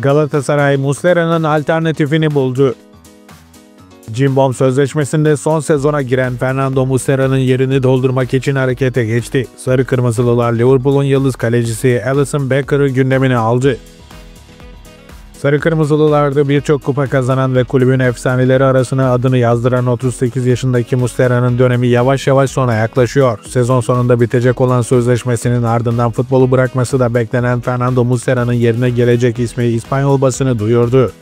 Galatasaray Muslera'nın alternatifini buldu. Cimbom sözleşmesinde son sezona giren Fernando Muslera'nın yerini doldurmak için harekete geçti. Sarı Kırmızılılar Liverpool'un yıldız kalecisi Alisson Becker'ı gündemine aldı. Sarı Kırmızılılarda birçok kupa kazanan ve kulübün efsaneleri arasına adını yazdıran 38 yaşındaki Muslera'nın dönemi yavaş yavaş sona yaklaşıyor. Sezon sonunda bitecek olan sözleşmesinin ardından futbolu bırakması da beklenen Fernando Muslera'nın yerine gelecek ismi İspanyol basını duyurdu.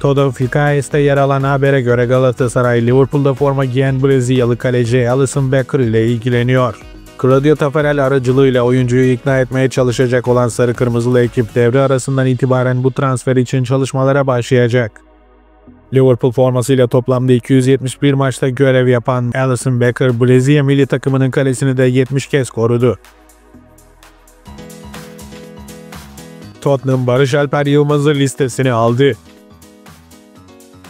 Todo Fikaes'te yer alan habere göre Galatasaray, Liverpool'da forma giyen Brezilyalı kaleci Alisson Becker ile ilgileniyor. Claudio Tafarel aracılığıyla oyuncuyu ikna etmeye çalışacak olan Sarı Kırmızılı ekip devre arasından itibaren bu transfer için çalışmalara başlayacak. Liverpool formasıyla toplamda 271 maçta görev yapan Alisson Becker, Brezilya milli takımının kalesini de 70 kez korudu. Tottenham Barış Alper Yılmaz'ı listesine aldı.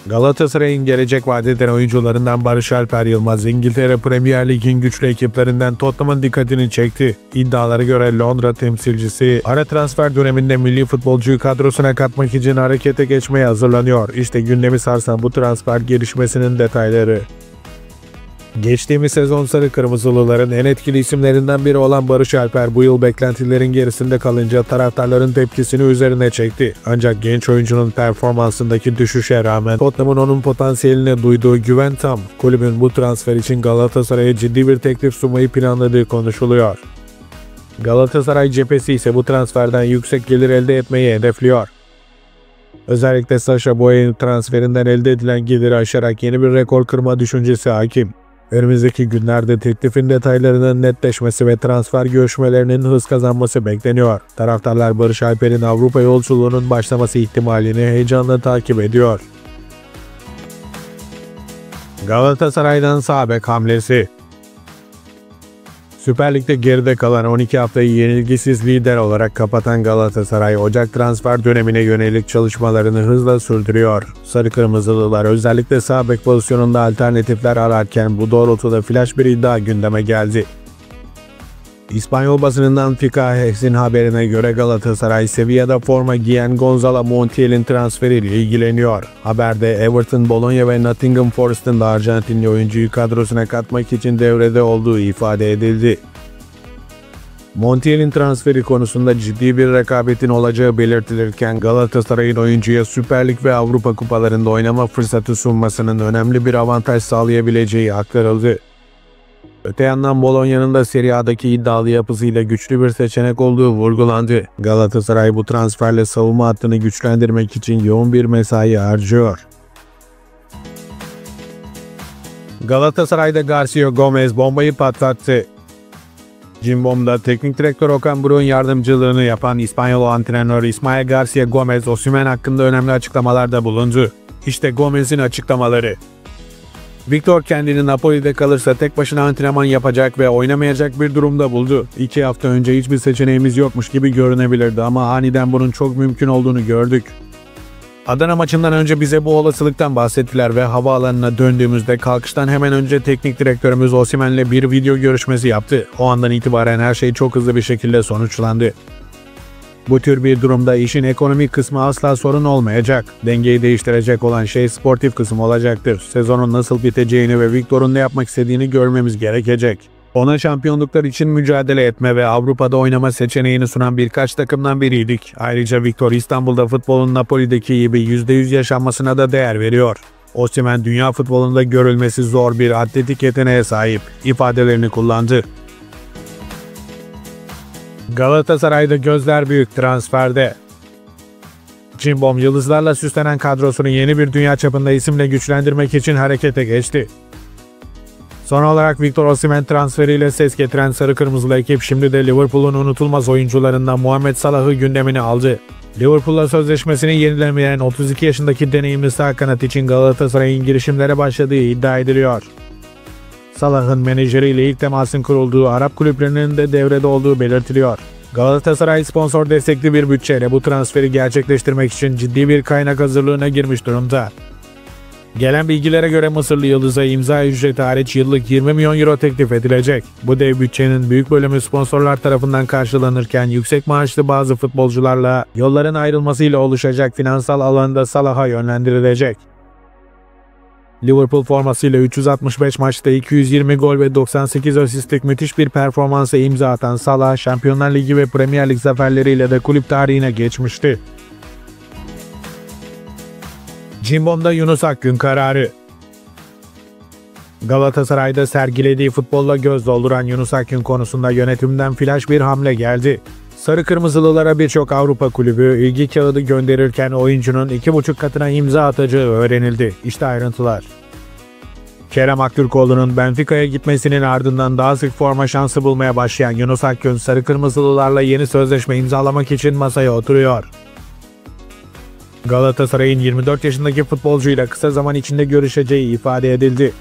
Galatasaray'ın gelecek vaat eden oyuncularından Barış Alper Yılmaz, İngiltere Premier Lig'in güçlü ekiplerinden Tottenham'ın dikkatini çekti. İddialara göre Londra temsilcisi ara transfer döneminde milli futbolcuyu kadrosuna katmak için harekete geçmeye hazırlanıyor. İşte gündemi sarsan bu transfer gelişmesinin detayları. Geçtiğimiz sezon Sarı Kırmızılıların en etkili isimlerinden biri olan Barış Alper bu yıl beklentilerin gerisinde kalınca taraftarların tepkisini üzerine çekti. Ancak genç oyuncunun performansındaki düşüşe rağmen Tottenham'ın onun potansiyeline duyduğu güven tam. Kulübün bu transfer için Galatasaray'a ciddi bir teklif sunmayı planladığı konuşuluyor. Galatasaray cephesi ise bu transferden yüksek gelir elde etmeyi hedefliyor. Özellikle Sasha Boye'nin transferinden elde edilen geliri aşarak yeni bir rekor kırma düşüncesi hakim. Önümüzdeki günlerde teklifin detaylarının netleşmesi ve transfer görüşmelerinin hız kazanması bekleniyor. Taraftarlar Barış Alper'in Avrupa yolculuğunun başlaması ihtimalini heyecanla takip ediyor. Galatasaray'dan sağ hamlesi Süper Lig'de geride kalan 12 haftayı yenilgisiz lider olarak kapatan Galatasaray, Ocak transfer dönemine yönelik çalışmalarını hızla sürdürüyor. Sarı Kırmızılılar özellikle sağ bek pozisyonunda alternatifler ararken bu doğrultuda flash bir iddia gündeme geldi. İspanyol basınından Fikahes'in haberine göre Galatasaray Sevilla'da forma giyen Gonzalo Montiel'in transferiyle ilgileniyor. Haberde Everton, Bologna ve Nottingham Forest'ın da Arjantinli oyuncuyu kadrosuna katmak için devrede olduğu ifade edildi. Montiel'in transferi konusunda ciddi bir rekabetin olacağı belirtilirken Galatasaray'ın oyuncuya Süper Lig ve Avrupa kupalarında oynama fırsatı sunmasının önemli bir avantaj sağlayabileceği aktarıldı. Öte yandan Bologna'nın da Serie A'daki iddialı yapısıyla güçlü bir seçenek olduğu vurgulandı. Galatasaray bu transferle savunma hattını güçlendirmek için yoğun bir mesai harcıyor. Galatasaray'da Garcia Gomez bombayı patlattı. Cimbom'da teknik direktör Okan Buruk'un yardımcılığını yapan İspanyol antrenör İsmail Garcia Gomez Osimhen hakkında önemli açıklamalarda bulundu. İşte Gomez'in açıklamaları. Victor kendini Napoli'de kalırsa tek başına antrenman yapacak ve oynamayacak bir durumda buldu. İki hafta önce hiçbir seçeneğimiz yokmuş gibi görünebilirdi ama aniden bunun çok mümkün olduğunu gördük. Adana maçından önce bize bu olasılıktan bahsettiler ve havaalanına döndüğümüzde kalkıştan hemen önce teknik direktörümüz Osimen'le bir video görüşmesi yaptı. O andan itibaren her şey çok hızlı bir şekilde sonuçlandı. Bu tür bir durumda işin ekonomik kısmı asla sorun olmayacak. Dengeyi değiştirecek olan şey sportif kısım olacaktır. Sezonun nasıl biteceğini ve Victor'un ne yapmak istediğini görmemiz gerekecek. Ona şampiyonluklar için mücadele etme ve Avrupa'da oynama seçeneğini sunan birkaç takımdan biriydik. Ayrıca Victor İstanbul'da futbolun Napoli'deki gibi %100 yaşanmasına da değer veriyor. Osimhen dünya futbolunda görülmesi zor bir atletik yeteneğe sahip ifadelerini kullandı. Galatasaray'da gözler büyük transferde. Cimbom yıldızlarla süslenen kadrosunu yeni bir dünya çapında isimle güçlendirmek için harekete geçti. Son olarak Victor Osimhen transferiyle ses getiren Sarı Kırmızılı ekip şimdi de Liverpool'un unutulmaz oyuncularından Muhammed Salah'ı gündemine aldı. Liverpool'la sözleşmesini yenilemeyen 32 yaşındaki deneyimli sağ kanat için Galatasaray'ın girişimlere başladığı iddia ediliyor. Salah'ın menajeriyle ilk temasın kurulduğu Arap kulüplerinin de devrede olduğu belirtiliyor. Galatasaray sponsor destekli bir bütçeyle bu transferi gerçekleştirmek için ciddi bir kaynak hazırlığına girmiş durumda. Gelen bilgilere göre Mısırlı Yıldız'a imza ücreti hariç yıllık 20 milyon euro teklif edilecek. Bu dev bütçenin büyük bölümü sponsorlar tarafından karşılanırken yüksek maaşlı bazı futbolcularla yolların ayrılmasıyla oluşacak finansal alanda Salah'a yönlendirilecek. Liverpool formasıyla 365 maçta 220 gol ve 98 asistlik müthiş bir performansa imza atan Salah, Şampiyonlar Ligi ve Premier Lig zaferleriyle de kulüp tarihine geçmişti. Cimbom'da Yunus Akgün kararı. Galatasaray'da sergilediği futbolla göz dolduran Yunus Akgün konusunda yönetimden flash bir hamle geldi. Sarı Kırmızılılara birçok Avrupa kulübü ilgi kağıdı gönderirken oyuncunun iki buçuk katına imza atacağı öğrenildi. İşte ayrıntılar. Kerem Aktürkoğlu'nun Benfica'ya gitmesinin ardından daha sık forma şansı bulmaya başlayan Yunus Akgün, Sarı Kırmızılılarla yeni sözleşme imzalamak için masaya oturuyor. Galatasaray'ın 24 yaşındaki futbolcuyla kısa zaman içinde görüşeceği ifade edildi.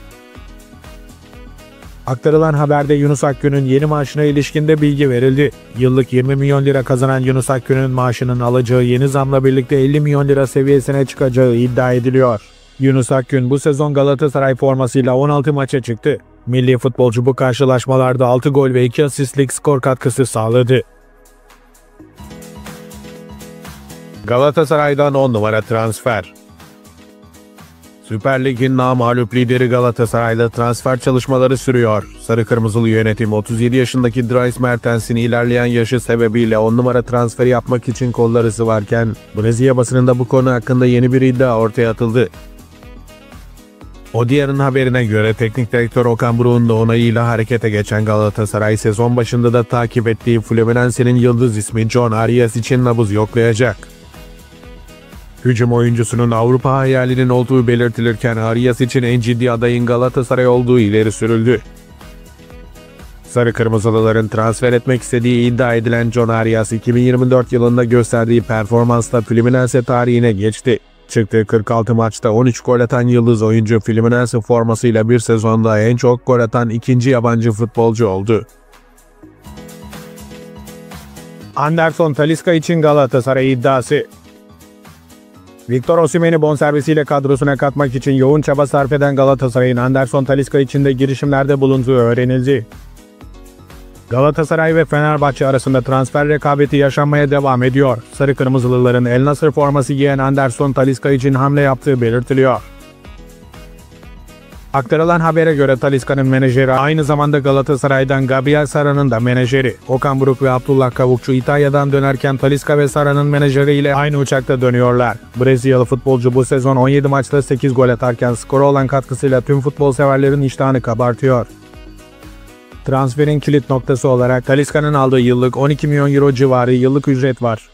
Aktarılan haberde Yunus Akgün'ün yeni maaşına ilişkinde bilgi verildi. Yıllık 20 milyon lira kazanan Yunus Akgün'ün maaşının alacağı yeni zamla birlikte 50 milyon lira seviyesine çıkacağı iddia ediliyor. Yunus Akgün bu sezon Galatasaray formasıyla 16 maça çıktı. Milli futbolcu bu karşılaşmalarda 6 gol ve 2 asistlik skor katkısı sağladı. Galatasaray'dan 10 numara transfer. Süper Lig'in namağlup lideri Galatasaray'da transfer çalışmaları sürüyor. Sarı Kırmızılı yönetim 37 yaşındaki Dries Mertens'in ilerleyen yaşı sebebiyle 10 numara transferi yapmak için kolları sıvarken Brezilya basınında bu konu hakkında yeni bir iddia ortaya atıldı. Odier'in haberine göre teknik direktör Okan Buruk'un da onayıyla harekete geçen Galatasaray sezon başında da takip ettiği Fluminense'nin yıldız ismi John Arias için nabız yoklayacak. Hücum oyuncusunun Avrupa hayalinin olduğu belirtilirken Arias için en ciddi adayın Galatasaray olduğu ileri sürüldü. Sarı Kırmızılıların transfer etmek istediği iddia edilen John Arias 2024 yılında gösterdiği performansla Fluminense tarihine geçti. Çıktığı 46 maçta 13 gol atan yıldız oyuncu Fluminense formasıyla bir sezonda en çok gol atan ikinci yabancı futbolcu oldu. Anderson Talisca için Galatasaray iddiası Victor Osimhen'i bonservisiyle kadrosuna katmak için yoğun çaba sarf eden Galatasaray'ın Anderson Talisca için de girişimlerde bulunduğu öğrenildi. Galatasaray ve Fenerbahçe arasında transfer rekabeti yaşanmaya devam ediyor. Sarı Kırmızılıların El Nasır forması giyen Anderson Talisca için hamle yaptığı belirtiliyor. Aktarılan habere göre Talisca'nın menajeri aynı zamanda Galatasaray'dan Gabriel Sara'nın da menajeri. Okan Buruk ve Abdullah Kavukçu İtalya'dan dönerken Talisca ve Sara'nın menajeriyle aynı uçakta dönüyorlar. Brezilyalı futbolcu bu sezon 17 maçta 8 gol atarken skora olan katkısıyla tüm futbol severlerin iştahını kabartıyor. Transferin kilit noktası olarak Talisca'nın aldığı yıllık 12 milyon euro civarı yıllık ücret var.